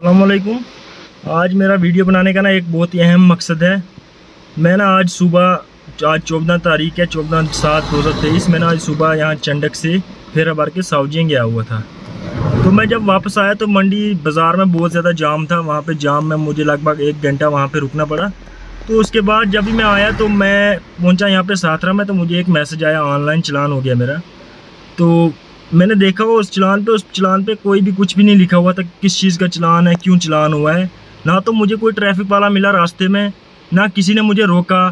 अल्लाम आज मेरा वीडियो बनाने का ना एक बहुत ही अहम मकसद है। मैं ना आज सुबह, आज चौदह तारीख है, चौदह सात दो हज़ार तेईस। मैं ना आज सुबह यहाँ चंडक से फेरा भर के सावजियाँ गया हुआ था। तो मैं जब वापस आया तो मंडी बाज़ार में बहुत ज़्यादा जाम था। वहाँ पे जाम में मुझे लगभग एक घंटा वहाँ पे रुकना पड़ा। तो उसके बाद जब भी मैं आया तो मैं पहुँचा यहाँ पे साथरा में तो मुझे एक मैसेज आया, ऑनलाइन चलान हो गया मेरा। तो मैंने देखा वो उस चलान पे, उस चलान पे कोई भी कुछ भी नहीं लिखा हुआ था किस चीज़ का चलान है, क्यों चलान हुआ है। ना तो मुझे कोई ट्रैफ़िक वाला मिला रास्ते में, ना किसी ने मुझे रोका।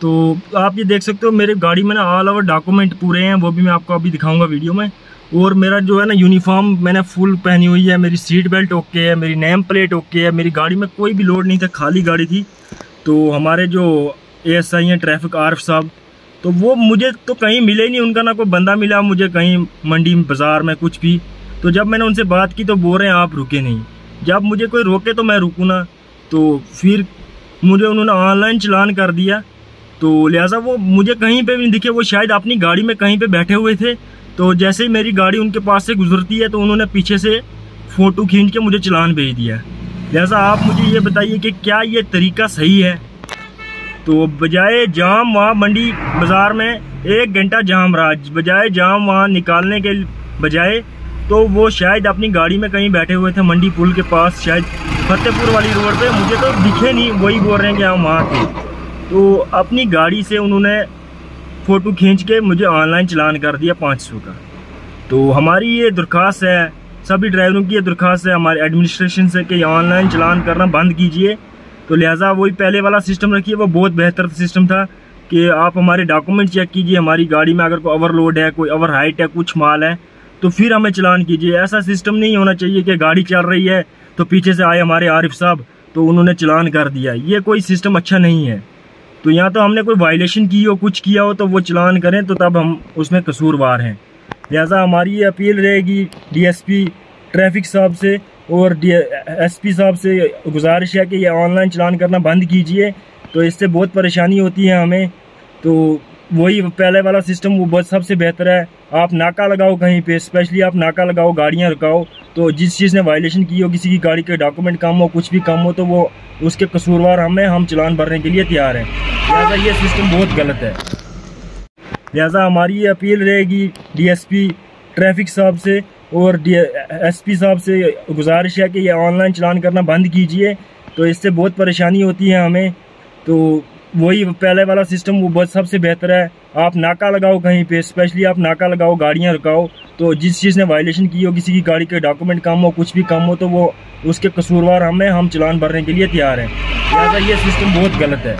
तो आप ये देख सकते हो, मेरे गाड़ी में ना ऑल ओवर डॉक्यूमेंट पूरे हैं, वो भी मैं आपको अभी दिखाऊँगा वीडियो में। और मेरा जो है ना यूनिफॉर्म मैंने फुल पहनी हुई है, मेरी सीट बेल्ट ओके है, मेरी नेम प्लेट ओके है, मेरी गाड़ी में कोई भी लोड नहीं था, खाली गाड़ी थी। तो हमारे जो एएसआई हैं ट्रैफ़िक आरफ साहब तो वो मुझे तो कहीं मिले नहीं, उनका ना कोई बंदा मिला मुझे कहीं मंडी बाज़ार में, कुछ भी। तो जब मैंने उनसे बात की तो बोल रहे हैं, आप रुके नहीं। जब मुझे कोई रोके तो मैं रुकूँ ना। तो फिर मुझे उन्होंने ऑनलाइन चलान कर दिया। तो लिहाजा वो मुझे कहीं पे भी नहीं दिखे, वो शायद अपनी गाड़ी में कहीं पे बैठे हुए थे। तो जैसे ही मेरी गाड़ी उनके पास से गुजरती है तो उन्होंने पीछे से फ़ोटो खींच के मुझे चलान भेज दिया। लिहाजा आप मुझे ये बताइए कि क्या ये तरीका सही है? तो बजाय जाम वहाँ मंडी बाज़ार में एक घंटा जाम रहा। बजाय जाम वहाँ निकालने के बजाय तो वो शायद अपनी गाड़ी में कहीं बैठे हुए थे मंडी पुल के पास, शायद फतेहपुर वाली रोड पे। मुझे तो दिखे नहीं, वही बोल रहे हैं कि हम वहाँ थे। तो अपनी गाड़ी से उन्होंने फ़ोटो खींच के मुझे ऑनलाइन चलान कर दिया पाँच सौ का। तो हमारी ये दरख्वास्त है, सभी ड्राइवरों की ये दरख्वास्त है, हमारे एडमिनिस्ट्रेशन से कि ऑनलाइन चलान करना बंद कीजिए। तो लिहाजा वही पहले वाला सिस्टम रखिए, वो बहुत बेहतर सिस्टम था कि आप हमारे डॉक्यूमेंट चेक कीजिए, हमारी गाड़ी में अगर कोई ओवरलोड है, कोई ओवर हाइट है, कुछ माल है तो फिर हमें चलान कीजिए। ऐसा सिस्टम नहीं होना चाहिए कि गाड़ी चल रही है तो पीछे से आए हमारे आरिफ साहब तो उन्होंने चलान कर दिया। ये कोई सिस्टम अच्छा नहीं है। तो यहाँ तो हमने कोई वायलेशन की हो, कुछ किया हो तो वो चलान करें तो तब हम उसमें कसूरवार हैं। लिहाजा हमारी ये अपील रहेगी डीएसपी ट्रैफ़िक साहब से। और एसपी साहब से गुजारिश है कि ये ऑनलाइन चलान करना बंद कीजिए तो इससे बहुत परेशानी होती है हमें। तो वही पहले वाला सिस्टम वो बहुत सबसे बेहतर है। आप नाका लगाओ कहीं पे स्पेशली आप नाका लगाओ, गाड़ियाँ रुकाओ तो जिस चीज़ ने वायलेशन की हो, किसी की गाड़ी के डॉक्यूमेंट कम हो, कुछ भी कम हो तो वो उसके कसूरवार हमें, हम चलान भरने के लिए तैयार हैं। लिहाजा ये सिस्टम बहुत गलत है। लिहाजा हमारी ये अपील रहेगी डीएसपी ट्रैफ़िक साहब से। और एसपी साहब से गुजारिश है कि ये ऑनलाइन चलान करना बंद कीजिए तो इससे बहुत परेशानी होती है हमें। तो वही पहले वाला सिस्टम वो बहुत सबसे बेहतर है। आप नाका लगाओ कहीं पे, स्पेशली आप नाका लगाओ, गाड़ियाँ रुकाओ तो जिस चीज़ ने वायलेशन की हो, किसी की गाड़ी के डॉक्यूमेंट कम हो, कुछ भी कम हो तो वो उसके कसूरवार हमें, हम चलान भरने के लिए तैयार हैं। लिहाजा ये सिस्टम बहुत गलत है।